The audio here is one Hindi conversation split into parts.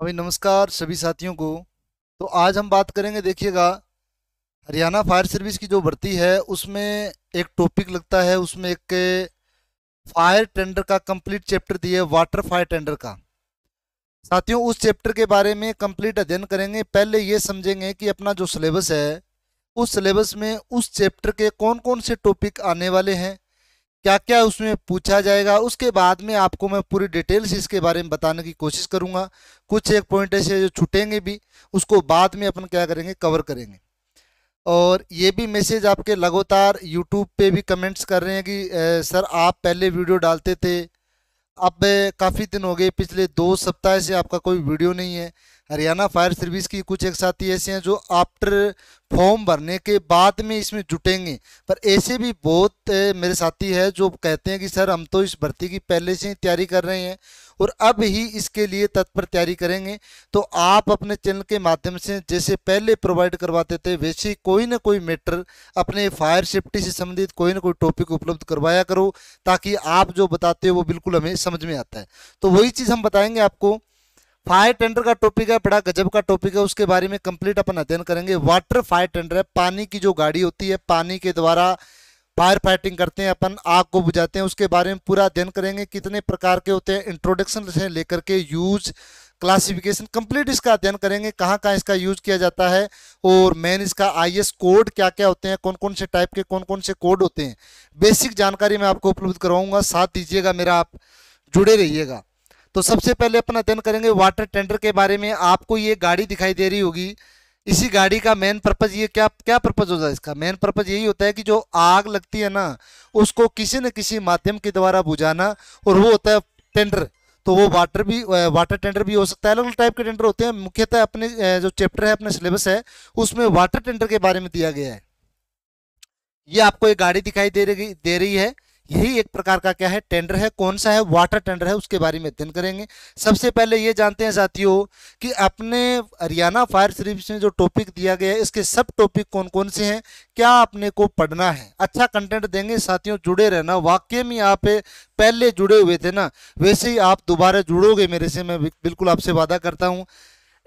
अभी नमस्कार सभी साथियों को। तो आज हम बात करेंगे, देखिएगा, हरियाणा फायर सर्विस की जो भर्ती है, उसमें एक टॉपिक लगता है, उसमें एक फायर टेंडर का कंप्लीट चैप्टर है वाटर फायर टेंडर का। साथियों, उस चैप्टर के बारे में कंप्लीट अध्ययन करेंगे। पहले ये समझेंगे कि अपना जो सिलेबस है, उस सिलेबस में उस चैप्टर के कौन कौन से टॉपिक आने वाले हैं क्या क्या उसमें पूछा जाएगा उसके बाद में आपको मैं पूरी डिटेल्स इसके बारे में बताने की कोशिश करूँगा। कुछ एक पॉइंट ऐसे जो छूटेंगे भी उसको बाद में अपन क्या करेंगे कवर करेंगे। और ये भी मैसेज आपके लगातार यूट्यूब पे भी कमेंट्स कर रहे हैं कि ए, सर आप पहले वीडियो डालते थे अब काफ़ी दिन हो गए पिछले दो सप्ताह से आपका कोई वीडियो नहीं है। हरियाणा फायर सर्विस की कुछ एक साथी ऐसे हैं जो आफ्टर फॉर्म भरने के बाद में इसमें जुटेंगे। पर ऐसे भी बहुत मेरे साथी है जो कहते हैं कि, सर, हम तो इस भर्ती की पहले से ही तैयारी कर रहे हैं और अब ही इसके लिए तत्पर तैयारी करेंगे। तो आप अपने चैनल के माध्यम से जैसे पहले प्रोवाइड करवाते थे, वैसे कोई ना कोई मैटर अपने फायर सेफ्टी से संबंधित कोई ना कोई टॉपिक उपलब्ध करवाया करो, ताकि आप जो बताते हो वो बिल्कुल हमें समझ में आता है। तो वही चीज़ हम बताएँगे आपको। फायर टेंडर का टॉपिक है, बड़ा गजब का टॉपिक है, उसके बारे में कंप्लीट अपन अध्ययन करेंगे। वाटर फायर टेंडर है, पानी की जो गाड़ी होती है, पानी के द्वारा फायर फाइटिंग करते हैं, अपन आग को बुझाते हैं, उसके बारे में पूरा अध्ययन करेंगे, कितने प्रकार के होते हैं इंट्रोडक्शन से लेकर के यूज़ क्लासिफिकेशन कंप्लीट इसका अध्ययन करेंगे, कहाँ कहाँ इसका यूज़ किया जाता है, और मेन इसका आईएस कोड क्या क्या होते हैं कौन कौन से टाइप के कौन कौन से कोड होते हैं बेसिक जानकारी मैं आपको उपलब्ध करवाऊँगा, साथ दीजिएगा मेरा, आप जुड़े रहिएगा। तो सबसे पहले अपन अध्ययन करेंगे वाटर टेंडर के बारे में। आपको ये गाड़ी दिखाई दे रही होगी। इसी गाड़ी का मेन पर्पज ये क्या क्या पर्पज होता है इसका? मेन पर्पज यही होता है कि जो आग लगती है ना, उसको किसी न किसी माध्यम के द्वारा बुझाना और वो होता है टेंडर तो वो वाटर भी वाटर टेंडर भी हो सकता है। अलग अलग टाइप के टेंडर होते हैं। मुख्यतः अपने जो चैप्टर है, अपने सिलेबस है, उसमें वाटर टेंडर के बारे में दिया गया है। ये आपको एक गाड़ी दिखाई दे रही दे रही है। यही एक प्रकार का क्या है? टेंडर है। कौन सा है? वाटर टेंडर है। उसके बारे में अध्ययन करेंगे। सबसे पहले ये जानते हैं साथियों कि अपने हरियाणा फायर सर्विस में जो टॉपिक दिया गया है, इसके सब टॉपिक कौन कौन से हैं? क्या अपने को पढ़ना है? अच्छा कंटेंट देंगे। साथियों, जुड़े रहना। वाक्य में आप पहले जुड़े हुए थे ना? वैसे ही आप दोबारा जुड़ोगे मेरे से, मैं बिल्कुल आपसे वादा करता हूँ।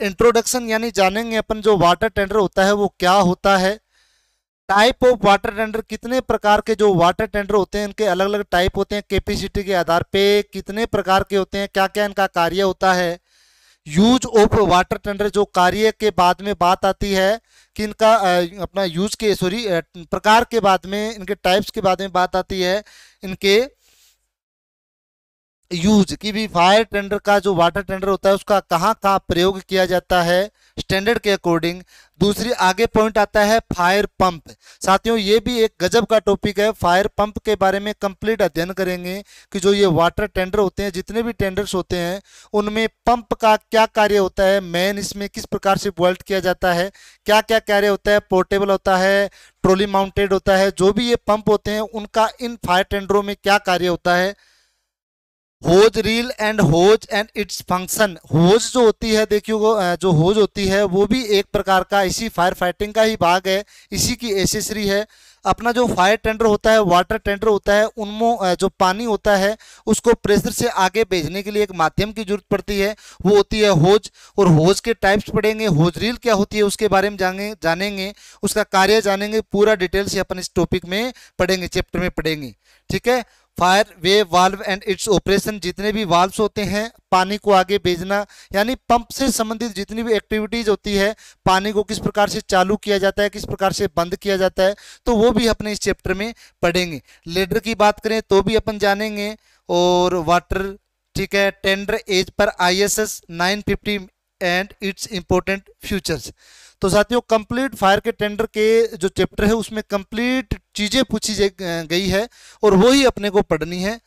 इंट्रोडक्शन यानी जानेंगे अपन जो वाटर टेंडर होता है, वो क्या होता है? टाइप ऑफ़ वाटर टेंडर कितने प्रकार के जो वाटर टेंडर होते हैं, इनके अलग अलग टाइप होते हैं कैपेसिटी के आधार पे कितने प्रकार के होते हैं क्या क्या इनका कार्य होता है। यूज़ ऑफ़ वाटर टेंडर जो कार्य के बाद में बात आती है, कि इनका अपना यूज़ के सॉरी प्रकार के बाद में, इनके टाइप्स के बाद में बात आती है, इनके यूज़ की भी फायर टेंडर का जो वाटर टेंडर होता है, उसका कहाँ कहाँ प्रयोग किया जाता है स्टैंडर्ड के अकॉर्डिंग दूसरी, आगे पॉइंट आता है फायर पंप साथियों, ये भी एक गजब का टॉपिक है। फायर पंप के बारे में कंप्लीट अध्ययन करेंगे कि जो ये वाटर टेंडर होते हैं, जितने भी टेंडर्स होते हैं, उनमें पंप का क्या कार्य होता है मेन इसमें किस प्रकार से बोल्ट किया जाता है क्या क्या कार्य होता है पोर्टेबल होता है ट्रोली माउंटेड होता है, जो भी ये पंप होते हैं, उनका इन फायर टेंडरों में क्या कार्य होता है hose reel and hose and its function. Hose जो होती है, देखिए जो होज होती है, वो भी एक प्रकार का इसी फायर फाइटिंग का ही भाग है, इसी की एसेसरी है। अपना जो फायर टेंडर होता है, वाटर टेंडर होता है, उनमें जो पानी होता है, उसको प्रेशर से आगे भेजने के लिए एक माध्यम की ज़रूरत पड़ती है, वो होती है होज। और होज के टाइप्स पढ़ेंगे, होज रील क्या होती है, उसके बारे में जाने जानेंगे, उसका कार्य जानेंगे, पूरा डिटेल से अपन इस टॉपिक में पढ़ेंगे चैप्टर में पढ़ेंगे। ठीक है? Fire, way valve and its operation, जितने भी वाल्व्स होते हैं, पानी को आगे भेजना, यानी पंप से संबंधित जितनी भी एक्टिविटीज़ होती है, पानी को किस प्रकार से चालू किया जाता है, किस प्रकार से बंद किया जाता है तो वो भी अपने इस चैप्टर में पढ़ेंगे। लेडर की बात करें तो भी अपन जानेंगे, और वाटर, ठीक है, टेंडर एज पर I S S nine fifty and its important futures तो साथियों कंप्लीट फायर के टेंडर के जो चैप्टर है, उसमें कंप्लीट चीज़ें पूछी गई है और वही अपने को पढ़नी है।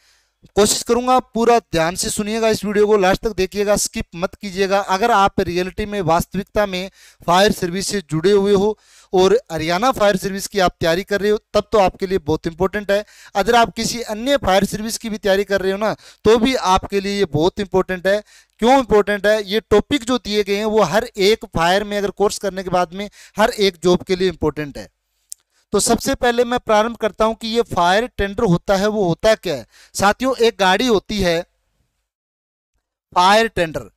कोशिश करूँगा पूरा ध्यान से सुनिएगा, इस वीडियो को लास्ट तक देखिएगा स्किप मत कीजिएगा। अगर आप रियलिटी में, वास्तविकता में फायर सर्विस से जुड़े हुए हो और हरियाणा फायर सर्विस की आप तैयारी कर रहे हो, तब तो आपके लिए बहुत इंपॉर्टेंट है। अगर आप किसी अन्य फायर सर्विस की भी तैयारी कर रहे हो ना तो भी आपके लिए ये बहुत इंपॉर्टेंट है। क्यों इंपॉर्टेंट है? ये टॉपिक जो दिए गए हैं, वो हर एक फायर में अगर कोर्स करने के बाद में हर एक जॉब के लिए इंपॉर्टेंट है। तो सबसे पहले मैं प्रारंभ करता हूँ कि ये फायर टेंडर होता है, वो होता क्या है? साथियों, एक गाड़ी होती है फायर टेंडर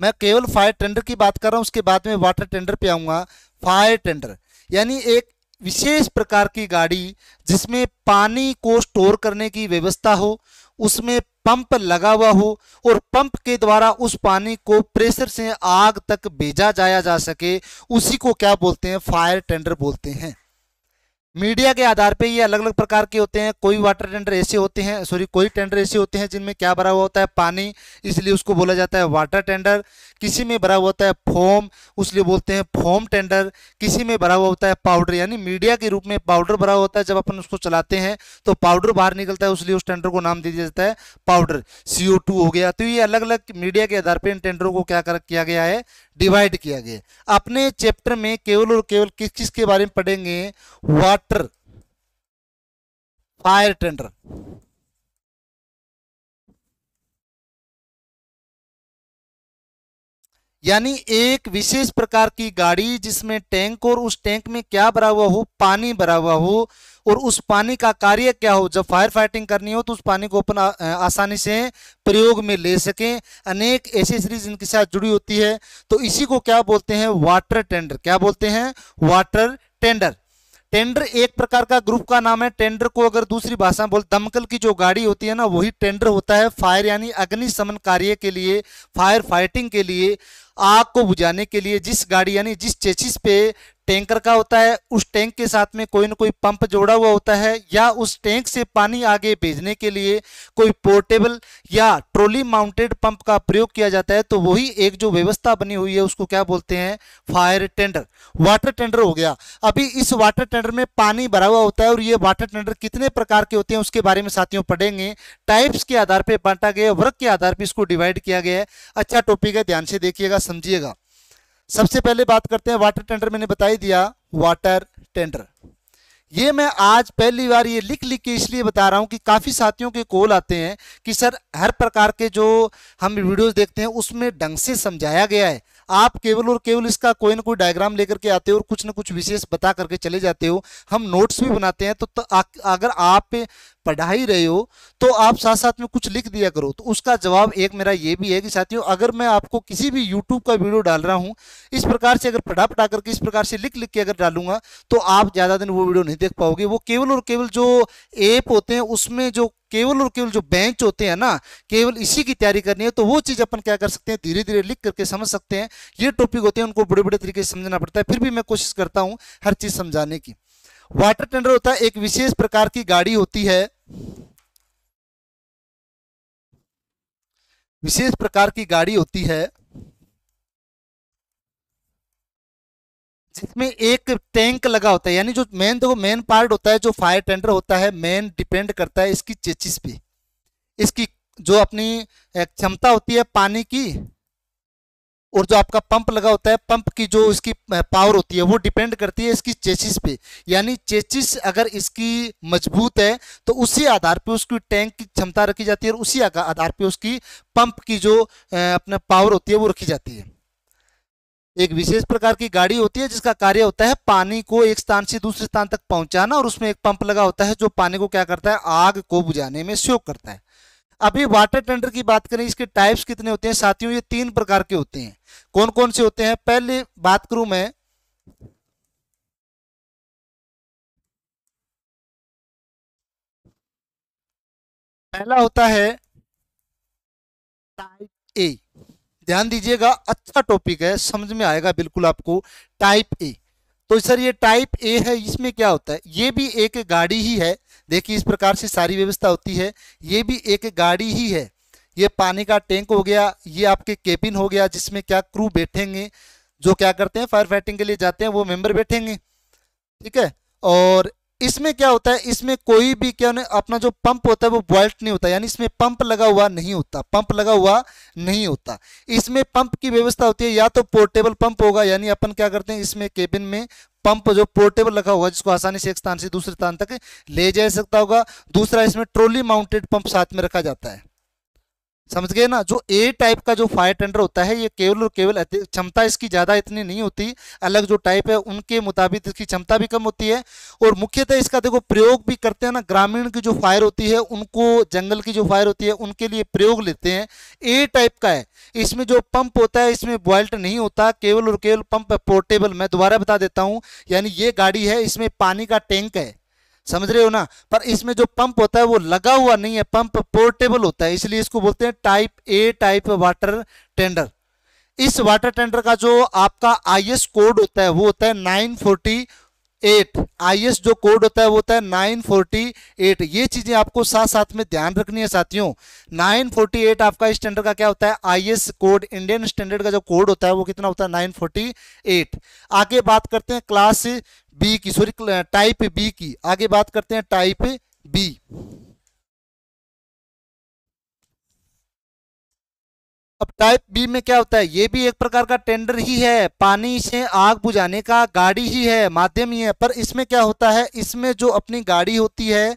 मैं केवल फायर टेंडर की बात कर रहा हूँ, उसके बाद में वाटर टेंडर पे आऊँगा। फायर टेंडर यानी एक विशेष प्रकार की गाड़ी जिसमें पानी को स्टोर करने की व्यवस्था हो उसमें पंप लगा हुआ हो और पंप के द्वारा उस पानी को प्रेशर से आग तक भेजा जाया जा सके, उसी को क्या बोलते हैं? फायर टेंडर बोलते हैं। मीडिया के आधार पे ये अलग अलग प्रकार के होते हैं। कोई वाटर टेंडर ऐसे होते हैं सॉरी कोई टेंडर ऐसे होते हैं जिनमें क्या भरा हुआ होता है? पानी, इसलिए उसको बोला जाता है वाटर टेंडर किसी में भरा हुआ होता है फोम उसलिए बोलते हैं फोम टेंडर किसी में भरा हुआ होता है पाउडर यानी मीडिया के रूप में पाउडर भरा हुआ होता है। जब अपन उसको चलाते हैं तो पाउडर बाहर निकलता है, उसलिए उस टेंडर को नाम दिया जाता है पाउडर सी हो गया। तो ये अलग अलग मीडिया के आधार पर इन टेंडरों को क्या किया गया है? डिवाइड किया गया अपने चैप्टर में केवल और केवल किस चीज़ के बारे में पढ़ेंगे? वाटर। Fire tender. यानी एक विशेष प्रकार की गाड़ी जिसमें टैंक और उस टैंक में क्या भरा हुआ हो, पानी भरा हुआ हो, और उस पानी का कार्य क्या हो, जब फायर फाइटिंग करनी हो तो उस पानी को अपन आसानी से प्रयोग में ले सकें। अनेक एसेसरीज इनके साथ जुड़ी होती है तो इसी को क्या बोलते हैं? वाटर टेंडर क्या बोलते हैं? वाटर टेंडर टेंडर एक प्रकार का ग्रुप का नाम है। टेंडर को अगर दूसरी भाषा में बोल, दमकल की जो गाड़ी होती है ना, वही टेंडर होता है फायर यानी अग्निशमन कार्य के लिए, फायर फाइटिंग के लिए, आग को बुझाने के लिए जिस गाड़ी यानी जिस चेचिस पे टैंकर का होता है, उस टैंक के साथ में कोई ना कोई पंप जोड़ा हुआ होता है या उस टैंक से पानी आगे भेजने के लिए कोई पोर्टेबल या ट्रोली माउंटेड पंप का प्रयोग किया जाता है तो वही एक जो व्यवस्था बनी हुई है, उसको क्या बोलते हैं? Fire tender. वाटर टेंडर हो गया। अभी इस वाटर टेंडर में पानी भरा हुआ होता है और ये वाटर टेंडर कितने प्रकार के होते हैं, उसके बारे में साथियों पढ़ेंगे। टाइप्स के आधार पर बांटा गया वर्ग के आधार पर इसको डिवाइड किया गया है। अच्छा टॉपिक है, ध्यान से देखिएगा, समझिएगा। सबसे पहले बात करते हैं वाटर टेंडर मैंने बताई दिया वाटर टेंडर ये मैं आज पहली बार ये लिख लिख के इसलिए बता रहा हूँ कि काफ़ी साथियों के कॉल आते हैं कि सर हर प्रकार के जो हम वीडियोस देखते हैं उसमें ढंग से समझाया गया है। आप केवल और केवल इसका कोई ना कोई डायग्राम लेकर के आते हो और कुछ ना कुछ विशेष बता करके चले जाते हो। हम नोट्स भी बनाते हैं तो, तो अगर आप पढ़ा ही रहे हो तो आप साथ साथ में कुछ लिख दिया करो। तो उसका जवाब एक मेरा ये भी है कि साथियों, अगर मैं आपको किसी भी यूट्यूब का वीडियो डाल रहा हूँ, इस प्रकार से अगर पढ़ा पढ़ा करके इस प्रकार से लिख लिख के अगर डालूँगा तो आप ज़्यादा दिन वो वीडियो नहीं देख पाओगे। वो केवल और केवल जो ऐप होते हैं, उसमें जो केवल और केवल जो बेंच होते हैं ना, केवल इसी की तैयारी करनी है तो वो चीज़ अपन क्या कर सकते हैं धीरे धीरे लिख करके समझ सकते हैं। ये टॉपिक होते हैं, उनको बड़े बड़े तरीके से समझना पड़ता है। फिर भी मैं कोशिश करता हूँ हर चीज़ समझाने की। वाटर टेंडर होता है, एक विशेष प्रकार की गाड़ी होती है विशेष प्रकार की गाड़ी होती है, जिसमें एक टैंक लगा होता है, यानी जो मेन देखो मेन पार्ट होता है, जो फायर टेंडर होता है मेन डिपेंड करता है इसकी चेचिस पे। इसकी जो अपनी क्षमता होती है पानी की और जो आपका पंप लगा होता है, पंप की जो इसकी पावर होती है, वो डिपेंड करती है इसकी चेचिस पे। यानी चेचिस अगर इसकी मज़बूत है तो उसी आधार पे उसकी टैंक की क्षमता रखी जाती है और उसी आधार पे उसकी पंप की जो अपना पावर होती है, वो रखी जाती है। एक विशेष प्रकार की गाड़ी होती है, जिसका कार्य होता है पानी को एक स्थान से दूसरे स्थान तक पहुंचाना और उसमें एक पंप लगा होता है, जो पानी को क्या करता है? आग को बुझाने में सहयोग करता है। अभी वाटर टेंडर की बात करें, इसके टाइप्स कितने होते हैं? साथियों, ये तीन प्रकार के होते हैं। कौन कौन से होते हैं? पहले बात करूँ मैं, पहला होता है टाइप ए ध्यान दीजिएगा अच्छा टॉपिक है, समझ में आएगा बिल्कुल आपको टाइप ए तो सर ये टाइप ए है, इसमें क्या होता है? ये भी एक गाड़ी ही है। देखिए इस प्रकार से सारी व्यवस्था होती है। ये भी एक गाड़ी ही है। ये पानी का टैंक हो गया, ये आपके केबिन हो गया, जिसमें क्या क्रू बैठेंगे, जो क्या करते हैं फायर फाइटिंग के लिए जाते हैं, वो मेंबर बैठेंगे। ठीक है? और इसमें क्या होता है? इसमें कोई भी क्या अपना जो पंप होता है वो बॉल्ट नहीं होता। यानी इसमें पंप लगा हुआ नहीं होता। पंप लगा हुआ नहीं होता। इसमें पंप की व्यवस्था होती है, या तो पोर्टेबल पंप होगा, यानी अपन क्या करते हैं, इसमें केबिन में पंप जो पोर्टेबल लगा होगा जिसको आसानी से एक स्थान से दूसरे स्थान तक ले जा सकता होगा। दूसरा, इसमें ट्रोली माउंटेड पंप साथ में रखा जाता है। समझ गए ना? जो ए टाइप का जो फायर टेंडर होता है, ये केवल और केवल क्षमता इसकी ज़्यादा इतनी नहीं होती। अलग जो टाइप है, उनके मुताबिक इसकी क्षमता भी कम होती है। और मुख्यतः इसका देखो, प्रयोग भी करते हैं ना, ग्रामीण की जो फायर होती है, उनको जंगल की जो फायर होती है, उनके लिए प्रयोग लेते हैं। ए टाइप का है। इसमें जो पंप होता है, इसमें बॉल्ट नहीं होता, केवल और केवल पंप पोर्टेबल मैं दोबारा बता देता हूँ, यानी ये गाड़ी है, इसमें पानी का टैंक है। समझ रहे हो ना? पर इसमें जो पंप होता है वो लगा हुआ नहीं है पंप पोर्टेबल होता है, इसलिए इसको बोलते हैं type A type water tender इस वाटर टेंडर का जो आपका आईएस कोड होता है, वो होता है 940 एट आई जो कोड होता है, वो होता है नाइन फोर्टी एट ये चीज़ें आपको साथ साथ में ध्यान रखनी है साथियों। नाइन फोर्टी एट आपका स्टैंडर्ड का क्या होता है? आई कोड इंडियन स्टैंडर्ड का जो कोड होता है, वो कितना होता है? नाइन फोर्टी एट आगे बात करते हैं क्लास बी की सॉरी टाइप बी की। आगे बात करते हैं टाइप बी अब टाइप बी में क्या होता है? ये भी एक प्रकार का टेंडर ही है। पानी से आग बुझाने का गाड़ी ही है, माध्यम ही है। पर इसमें क्या होता है? इसमें जो अपनी गाड़ी होती है,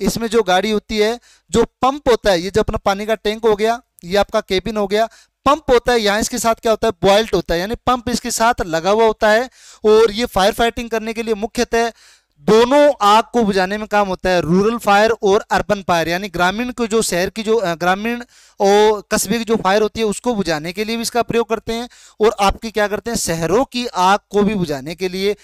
इसमें जो गाड़ी होती है, जो पंप होता है, ये जो अपना पानी का टैंक हो गया, ये आपका केबिन हो गया पंप होता है, यहाँ इसके साथ क्या होता है बॉइल्ट होता है, यानी पंप इसके साथ लगा हुआ होता है, और ये फायर फाइटिंग करने के लिए मुख्यतः दोनों आग को बुझाने में काम होता है रूरल फायर और अर्बन फायर यानी ग्रामीण को जो शहर की जो ग्रामीण और कस्बे की जो फायर होती है, उसको बुझाने के लिए भी इसका प्रयोग करते हैं, और आपकी क्या करते हैं, शहरों की आग को भी बुझाने के लिए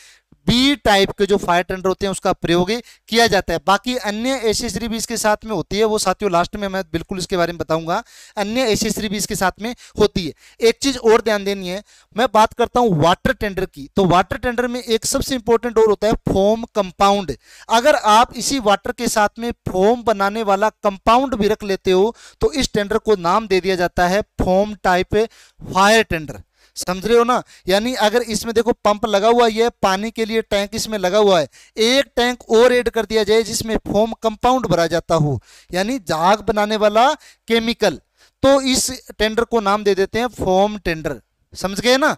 बी टाइप के जो फायर टेंडर होते हैं, उसका प्रयोग किया जाता है। बाकी अन्य एसेसरी भी इसके साथ में होती है, वो साथियों लास्ट में मैं बिल्कुल इसके बारे में बताऊँगा। अन्य एसेसरी भी इसके साथ में होती है। एक चीज़ और ध्यान देनी है, मैं बात करता हूँ वाटर टेंडर की। तो वाटर टेंडर में एक सबसे इंपॉर्टेंट और होता है फोम कंपाउंड अगर आप इसी वाटर के साथ में फोम बनाने वाला कंपाउंड भी रख लेते हो तो इस टेंडर को नाम दे दिया जाता है फोम टाइप फायर टेंडर समझ रहे हो ना? यानी अगर इसमें देखो पंप लगा हुआ है पानी के लिए टैंक इसमें लगा हुआ है, एक टैंक और ऐड कर दिया जाए जिसमें फोम कंपाउंड भरा जाता हो, यानी जाग बनाने वाला केमिकल। तो इस टेंडर को नाम दे देते हैं फोम टेंडर। समझ गए ना?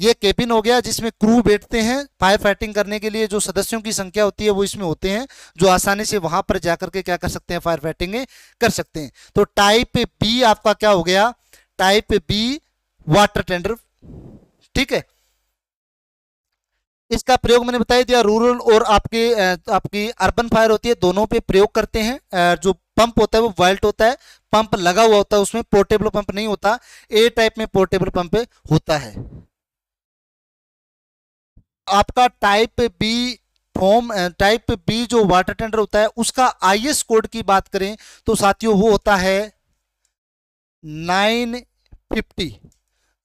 ये केबिन हो गया जिसमें क्रू बैठते हैं, फायर फाइटिंग करने के लिए जो सदस्यों की संख्या होती है वो इसमें होते हैं, जो आसानी से वहाँ पर जाकर के क्या कर सकते हैं, फायर फाइटिंग कर सकते हैं। तो टाइप बी आपका क्या हो गया? टाइप बी वाटर टेंडर ठीक है? इसका प्रयोग मैंने बताया दिया रूरल और आपके आपकी अर्बन फायर होती है, दोनों पे प्रयोग करते हैं। जो पंप होता है, वो वाइल्ट होता है। पंप लगा हुआ होता है, उसमें पोर्टेबल पंप नहीं होता। ए टाइप में पोर्टेबल पंप होता है। आपका type B form type B जो वाटर टेंडर होता है, उसका आईएस कोड की बात करें तो साथियों, वो होता है 950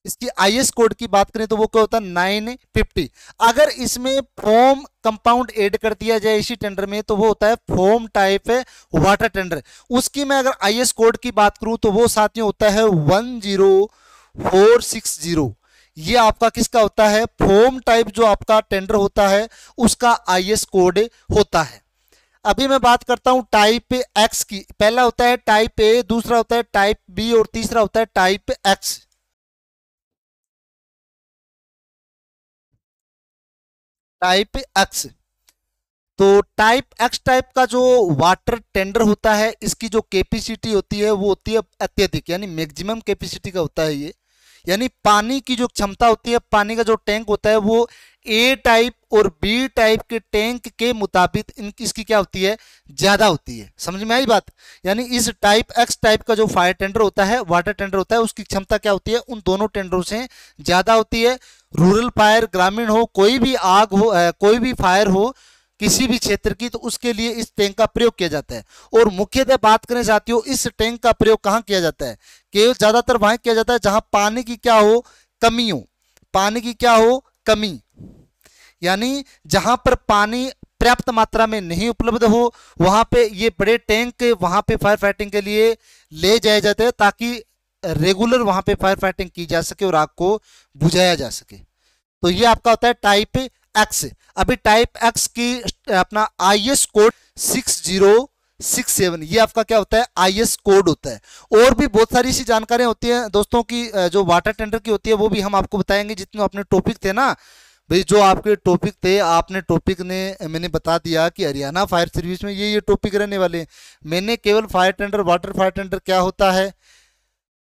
इसकी आईएस कोड की बात करें तो वो क्या होता है? नाइन फिफ्टी अगर इसमें फोम कंपाउंड ऐड कर दिया जाए इसी टेंडर में तो वो होता है फोम टाइप वाटर टेंडर उसकी मैं अगर आईएस कोड की बात करूँ तो वो साथियों होता है one zero four six zero ये आपका किसका होता है? फोम टाइप जो आपका टेंडर होता है, उसका आईएस कोड होता है. अभी मैं बात करता हूँ टाइप एक्स की. पहला होता है टाइप ए दूसरा होता है टाइप बी और तीसरा होता है टाइप एक्स टाइप एक्स तो टाइप एक्स टाइप का जो वाटर टेंडर होता है, इसकी जो कैपेसिटी होती है, वो होती है अत्यधिक, यानी मैक्सिमम कैपेसिटी का होता है ये। यानी पानी की जो क्षमता होती है, पानी का जो टैंक होता है, वो ए टाइप और बी टाइप के टैंक के मुताबिक इन, इसकी क्या होती है? ज़्यादा होती है। समझ में आई बात? यानी इस टाइप एक्स टाइप का जो फायर टेंडर होता है वाटर टेंडर होता है, उसकी क्षमता क्या होती है? उन दोनों टेंडरों से ज़्यादा होती है। रूरल फायर ग्रामीण हो, कोई भी आग हो कोई भी फायर हो, किसी भी क्षेत्र की तो उसके लिए इस टैंक का प्रयोग किया जाता है। और मुख्यतः बात करें चाहती हो, इस टैंक का प्रयोग कहाँ किया जाता है? केवल ज़्यादातर वहाँ किया जाता है जहाँ पानी की क्या हो, कमी हो। पानी की क्या हो, कमी। यानी जहाँ पर पानी पर्याप्त मात्रा में नहीं उपलब्ध हो, वहाँ पे ये बड़े टैंक वहाँ पे फायर फाइटिंग के लिए ले जाए जाते हैं ताकि रेगुलर वहाँ पे फायर फाइटिंग की जा सके और आग को बुझाया जा सके। तो ये आपका होता है टाइप एक्स अभी टाइप एक्स की अपना IS code six zero six seven ये आपका क्या होता है? आईएस कोड होता है। और भी बहुत सारी सी जानकारियाँ होती हैं दोस्तों की जो वाटर टेंडर की होती है, वो भी हम आपको बताएँगे। जितने अपने टॉपिक थे ना, भाई जो आपके टॉपिक थे, आपने टॉपिक ने, मैंने बता दिया कि हरियाणा फायर सर्विस में ये ये टॉपिक रहने वाले मैंने केवल fire tender water fire tender क्या होता है?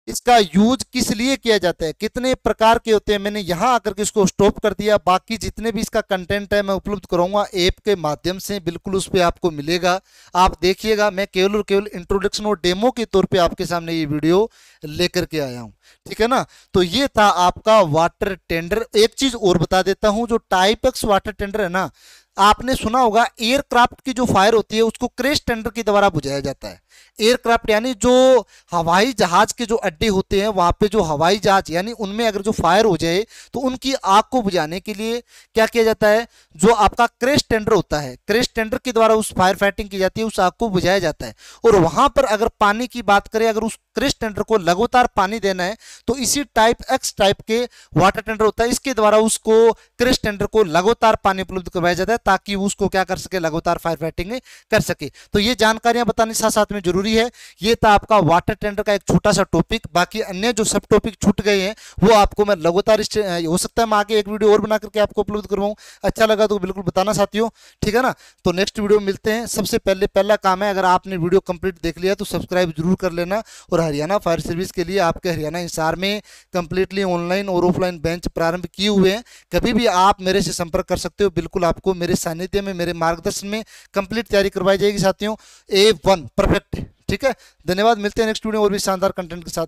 इसका यूज़ किस लिए किया जाता है? कितने प्रकार के होते हैं? मैंने यहाँ आकर के इसको स्टॉप कर दिया। बाकी जितने भी इसका कंटेंट है, मैं उपलब्ध कराऊँगा। ऐप के माध्यम से बिल्कुल उस पर आपको मिलेगा। आप देखिएगा, मैं केवल और केवल इंट्रोडक्शन और डेमो के तौर पे आपके सामने ये वीडियो लेकर के आया हूँ। ठीक है ना? तो ये था आपका वाटर टेंडर एक चीज़ और बता देता हूँ, जो टाइपेक्स वाटर टेंडर है ना, आपने सुना होगा एयरक्राफ्ट की जो फायर होती है, उसको क्रेश टेंडर के द्वारा बुझाया जाता है। एयरक्राफ्ट, यानी जो हवाई जहाज़ के जो अड्डे होते हैं, वहाँ पे जो हवाई जहाज़, यानी उनमें अगर जो फायर हो जाए तो उनकी आग को बुझाने के लिए क्या किया जाता है? जो आपका क्रेश टेंडर होता है क्रेश टेंडर के द्वारा उस फायर फाइटिंग की जाती है, उस आग को बुझाया जाता है। और वहाँ पर अगर पानी की बात करें, अगर उस क्रेश टेंडर को लगातार पानी देना है तो इसी टाइप एक्स टाइप के वाटर टेंडर होता है। इसके द्वारा उसको क्रेश टेंडर को लगातार पानी उपलब्ध करवाया जाता है, ताकि उसको क्या कर सके, लगातार फायर फाइटिंग कर सके। तो ये जानकारियाँ बताने साथ साथ में ज़रूरी है। ये था आपका वाटर टेंडर का एक छोटा सा टॉपिक बाकी अन्य जो सब टॉपिक छूट गए हैं, वो आपको मैं लगातार हो सकता है मैं आगे एक वीडियो और बना करके आपको अपलोड करवाऊँ। अच्छा लगा तो बिल्कुल बताना साथियों। ठीक है ना? तो नेक्स्ट वीडियो मिलते हैं। सबसे पहले, पहला काम है, अगर आपने वीडियो कंप्लीट देख लिया तो सब्सक्राइब ज़रूर कर लेना। और हरियाणा फायर सर्विस के लिए आपके हरियाणा हिसार में कंप्लीटली ऑनलाइन और ऑफलाइन बेंच प्रारंभ किए हुए हैं। कभी भी आप मेरे से संपर्क कर सकते हो। बिल्कुल आपको मेरे सानिध्य में, मेरे मार्गदर्शन में कंप्लीट तैयारी करवाई जाएगी साथियों। ए वन परफेक्ट ठीक है? धन्यवाद मिलते हैं नेक्स्ट वीडियो और भी शानदार कंटेंट के साथ।